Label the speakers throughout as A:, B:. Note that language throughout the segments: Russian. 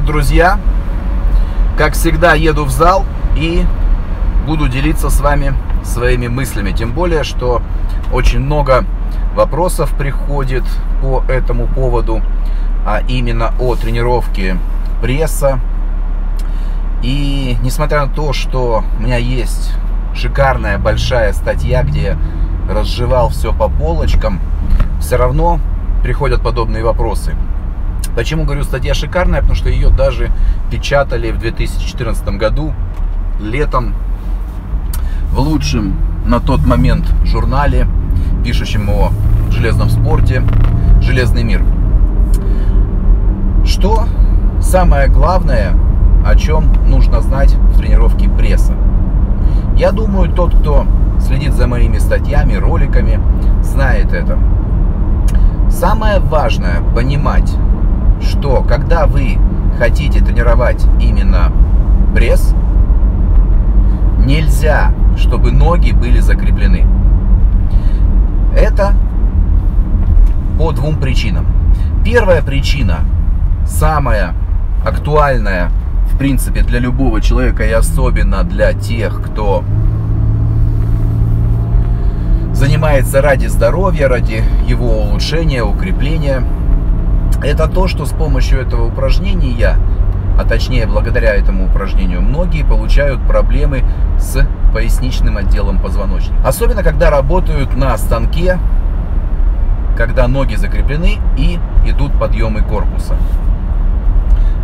A: друзья! Как всегда, еду в зал и буду делиться с вами своими мыслями. Тем более, что очень много вопросов приходит по этому поводу, а именно о тренировке пресса. И несмотря на то, что у меня есть шикарная большая статья, где разжевал все по полочкам, все равно приходят подобные вопросы. Почему говорю статья шикарная? Потому что ее даже печатали в 2014 году, летом, в лучшем на тот момент журнале, пишущем о железном спорте, «Железный мир». Что самое главное, о чем нужно знать в тренировке пресса? Я думаю, тот, кто следит за моими статьями, роликами, знает это. Самое важное понимать, что когда вы хотите тренировать именно пресс, нельзя, чтобы ноги были закреплены. Это по двум причинам. Первая причина, самая актуальная, в принципе, для любого человека и особенно для тех, кто занимается ради здоровья, ради его улучшения, укрепления – это то, что с помощью этого упражнения, а точнее благодаря этому упражнению, многие получают проблемы с поясничным отделом позвоночника. Особенно, когда работают на станке, когда ноги закреплены и идут подъемы корпуса.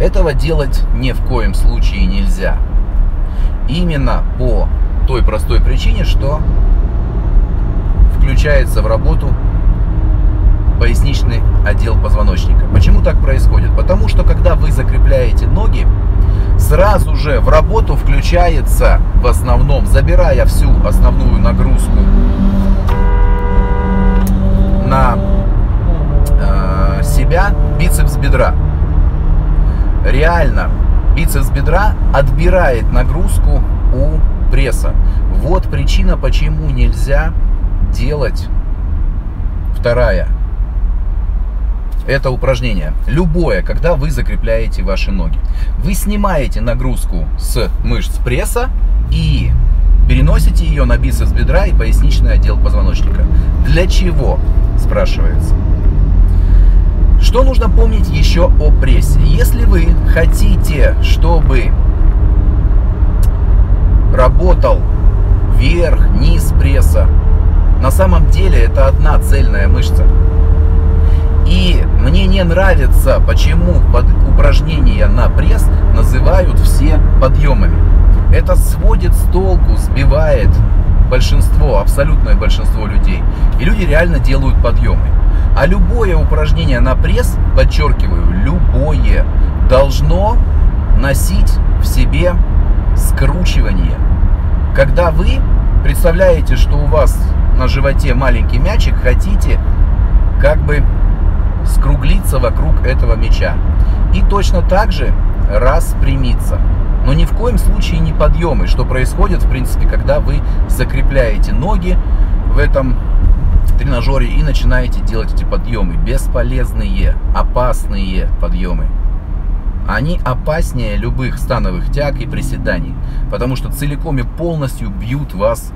A: Этого делать ни в коем случае нельзя. Именно по той простой причине, что включается в работу поясничный отдел позвоночника. Почему так происходит? Потому что когда вы закрепляете ноги, сразу же в работу включается в основном, забирая всю основную нагрузку на э, себя бицепс бедра. Реально бицепс бедра отбирает нагрузку у пресса. Вот причина, почему нельзя делать вторая это упражнение. Любое, когда вы закрепляете ваши ноги. Вы снимаете нагрузку с мышц пресса и переносите ее на бицепс бедра и поясничный отдел позвоночника. Для чего, спрашивается. Что нужно помнить еще о прессе? Если вы хотите, чтобы работал верх, низ пресса, на самом деле это одна цельная мышца. И мне не нравится, почему под упражнения на пресс называют все подъемами. Это сводит с толку, сбивает большинство, абсолютное большинство людей. И люди реально делают подъемы. А любое упражнение на пресс, подчеркиваю, любое, должно носить в себе скручивание. Когда вы представляете, что у вас на животе маленький мячик, хотите как бы скруглиться вокруг этого мяча. И точно так же распрямиться. Но ни в коем случае не подъемы, что происходит, в принципе, когда вы закрепляете ноги в этом тренажере и начинаете делать эти подъемы. Бесполезные, опасные подъемы. Они опаснее любых становых тяг и приседаний, потому что целиком и полностью бьют вас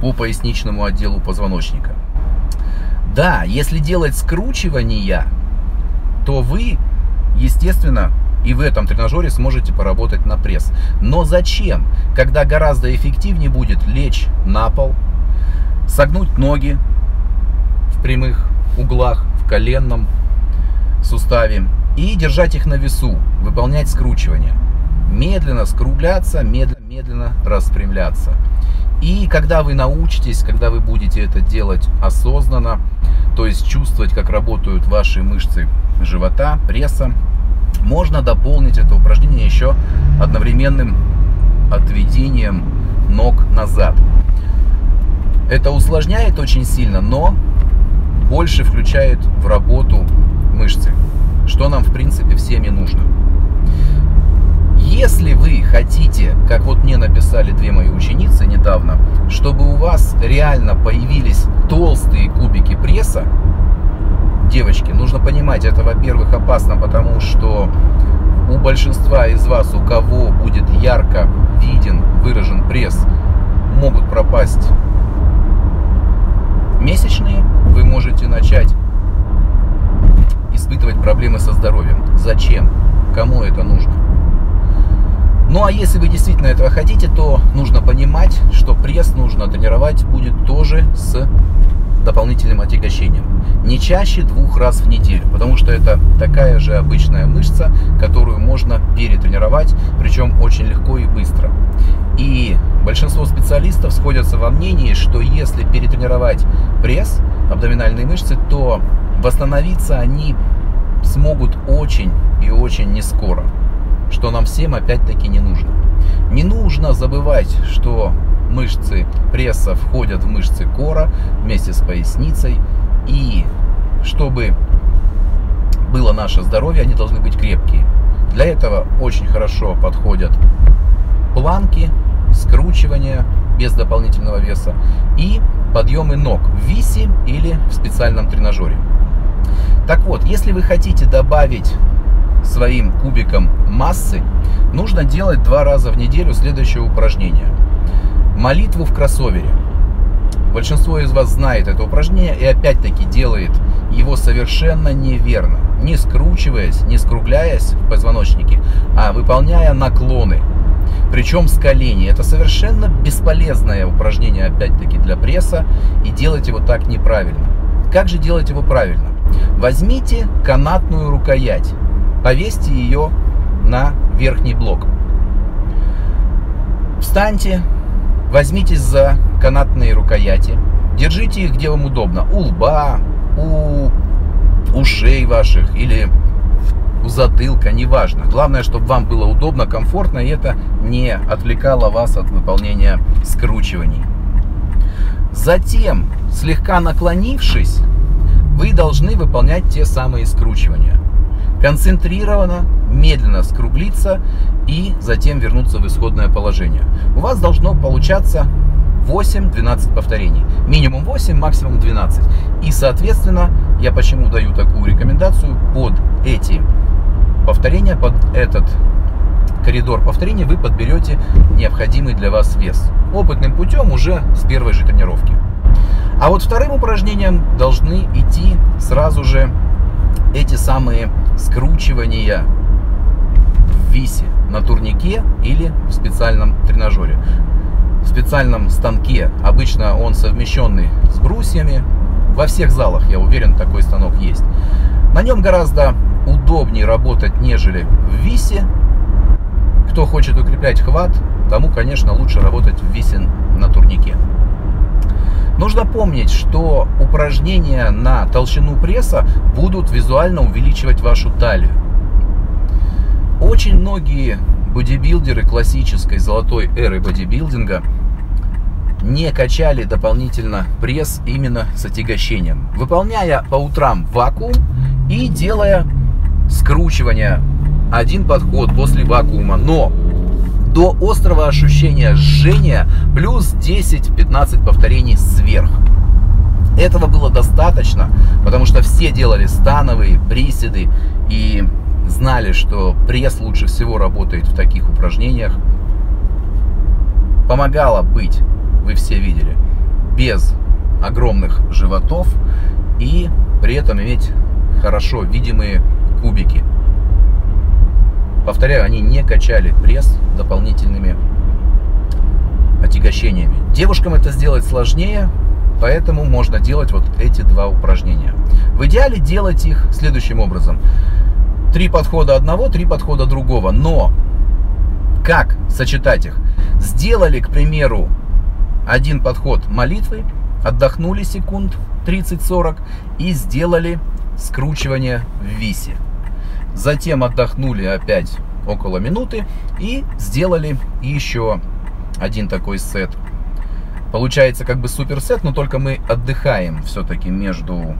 A: по поясничному отделу позвоночника. Да, если делать скручивания, то вы, естественно, и в этом тренажере сможете поработать на пресс. Но зачем? Когда гораздо эффективнее будет лечь на пол, согнуть ноги в прямых углах, в коленном суставе и держать их на весу, выполнять скручивание. Медленно скругляться, медленно, медленно распрямляться. И когда вы научитесь, когда вы будете это делать осознанно, то есть чувствовать, как работают ваши мышцы живота, пресса, можно дополнить это упражнение еще одновременным отведением ног назад. Это усложняет очень сильно, но больше включает в работу мышцы, что нам в принципе всем и нужно. Если вы хотите, как вот мне написали две мои ученицы недавно, чтобы у вас реально появились толстые кубики пресса, девочки, нужно понимать, это, во-первых, опасно, потому что у большинства из вас, у кого будет ярко виден, выражен пресс, могут пропасть месячные, вы можете начать испытывать проблемы со здоровьем. Зачем? Кому это нужно? Ну а если вы действительно этого хотите, то нужно понимать, что пресс нужно тренировать будет тоже с дополнительным отягощением. Не чаще двух раз в неделю, потому что это такая же обычная мышца, которую можно перетренировать, причем очень легко и быстро. И большинство специалистов сходятся во мнении, что если перетренировать пресс, абдоминальные мышцы, то восстановиться они смогут очень и очень не скоро, что нам всем опять-таки не нужно. Не нужно забывать, что мышцы пресса входят в мышцы кора вместе с поясницей. И чтобы было наше здоровье, они должны быть крепкие. Для этого очень хорошо подходят планки, скручивания без дополнительного веса и подъемы ног в висе или в специальном тренажере. Так вот, если вы хотите добавить своим кубикам массы, нужно делать два раза в неделю следующее упражнение – молитву в кроссовере. Большинство из вас знает это упражнение и опять-таки делает его совершенно неверно, не скручиваясь, не скругляясь в позвоночнике, а выполняя наклоны. Причем с колени. Это совершенно бесполезное упражнение, опять-таки, для пресса, и делать его так неправильно. Как же делать его правильно? Возьмите канатную рукоять, повесьте ее на верхний блок. Встаньте, Возьмитесь за канатные рукояти, держите их где вам удобно, у лба, у ушей ваших или у затылка, неважно. Главное, чтобы вам было удобно, комфортно, и это не отвлекало вас от выполнения скручиваний. Затем, слегка наклонившись, вы должны выполнять те самые скручивания. Концентрированно, медленно скруглиться и затем вернуться в исходное положение. У вас должно получаться 8-12 повторений. Минимум 8, максимум 12. И, соответственно, я почему даю такую рекомендацию, под эти повторения, под этот коридор повторений вы подберете необходимый для вас вес. Опытным путем уже с первой же тренировки. А вот вторым упражнением должны идти сразу же эти самые скручивания в висе на турнике или в специальном тренажере. В специальном станке, обычно он совмещенный с брусьями. Во всех залах, я уверен, такой станок есть. На нем гораздо удобнее работать, нежели в висе. Кто хочет укреплять хват, тому, конечно, лучше работать в висе на турнике. Нужно помнить, что упражнения на толщину пресса будут визуально увеличивать вашу талию. Очень многие бодибилдеры классической золотой эры бодибилдинга не качали дополнительно пресс именно с отягощением, выполняя по утрам вакуум и делая скручивание один подход после вакуума, но до острого ощущения жжения плюс 10-15 повторений сверх. Этого было достаточно, потому что все делали становые приседы и знали, что пресс лучше всего работает в таких упражнениях. Помогало быть, вы все видели, без огромных животов и при этом иметь хорошо видимые кубики. Повторяю, они не качали пресс дополнительными отягощениями. Девушкам это сделать сложнее, поэтому можно делать вот эти два упражнения. В идеале делать их следующим образом. Три подхода одного, три подхода другого. Но как сочетать их? Сделали, к примеру, один подход молитвы, отдохнули секунд 30-40 и сделали скручивание в висе. Затем отдохнули опять около минуты и сделали еще один такой сет. Получается как бы суперсет, но только мы отдыхаем все-таки между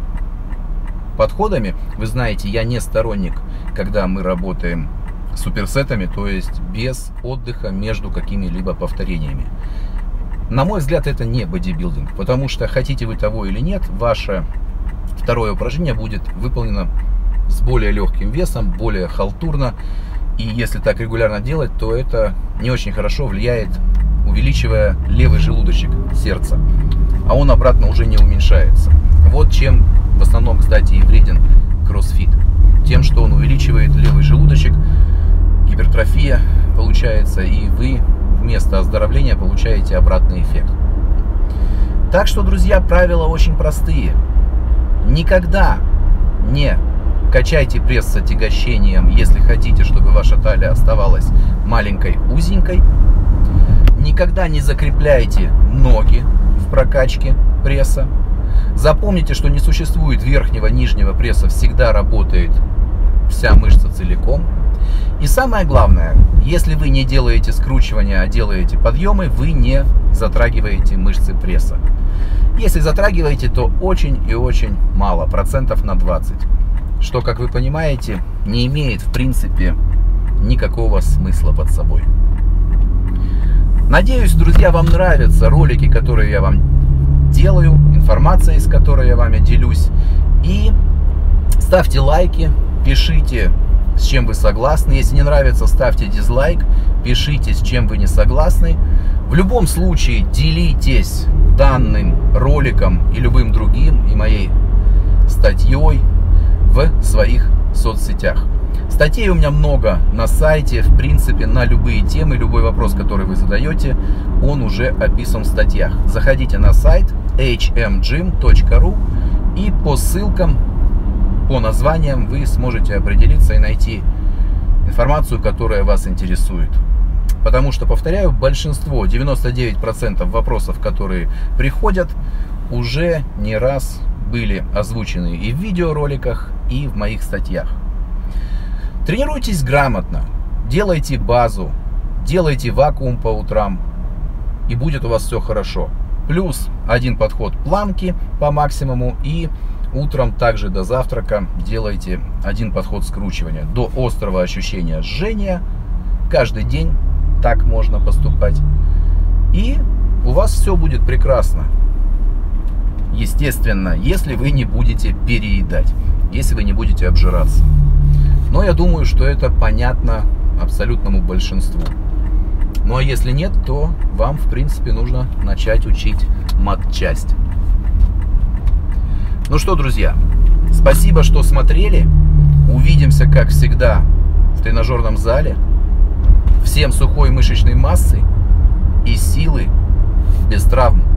A: подходами. Вы знаете, я не сторонник, когда мы работаем суперсетами, то есть без отдыха между какими-либо повторениями. На мой взгляд, это не бодибилдинг, потому что хотите вы того или нет, ваше второе упражнение будет выполнено с более легким весом, более халтурно И если так регулярно делать, то это не очень хорошо влияет, увеличивая левый желудочек сердца. А он обратно уже не уменьшается. Вот чем в основном, кстати, и вреден кроссфит. Тем, что он увеличивает левый желудочек, гипертрофия получается, и вы вместо оздоровления получаете обратный эффект. Так что, друзья, правила очень простые. Никогда не качайте пресс с отягощением, если хотите, чтобы ваша талия оставалась маленькой, узенькой. Никогда не закрепляйте ноги в прокачке пресса. Запомните, что не существует верхнего, нижнего пресса, всегда работает вся мышца целиком. И самое главное, если вы не делаете скручивания, а делаете подъемы, вы не затрагиваете мышцы пресса. Если затрагиваете, то очень и очень мало, процентов на 20. Что, как вы понимаете, не имеет в принципе никакого смысла под собой. Надеюсь, друзья, вам нравятся ролики, которые я вам делаю, информация, с которой я вами делюсь. И ставьте лайки, пишите, с чем вы согласны. Если не нравится, ставьте дизлайк, пишите, с чем вы не согласны. В любом случае, делитесь данным роликом и любым другим, и моей статьей в своих соцсетях. Статей у меня много на сайте, в принципе, на любые темы, любой вопрос, который вы задаете, он уже описан в статьях. Заходите на сайт hmgym.ru и по ссылкам, по названиям вы сможете определиться и найти информацию, которая вас интересует. Потому что, повторяю, большинство, 99% вопросов, которые приходят, уже не раз были озвучены и в видеороликах, и в моих статьях. Тренируйтесь грамотно, делайте базу, делайте вакуум по утрам, и будет у вас все хорошо. Плюс один подход планки по максимуму и утром также до завтрака делайте один подход скручивания до острого ощущения жжения. Каждый день так можно поступать. И у вас все будет прекрасно. Естественно, если вы не будете переедать, если вы не будете обжираться. Но я думаю, что это понятно абсолютному большинству. Ну а если нет, то вам, в принципе, нужно начать учить матчасть. Ну что, друзья, спасибо, что смотрели. Увидимся, как всегда, в тренажерном зале. Всем сухой мышечной массы и силы без травм.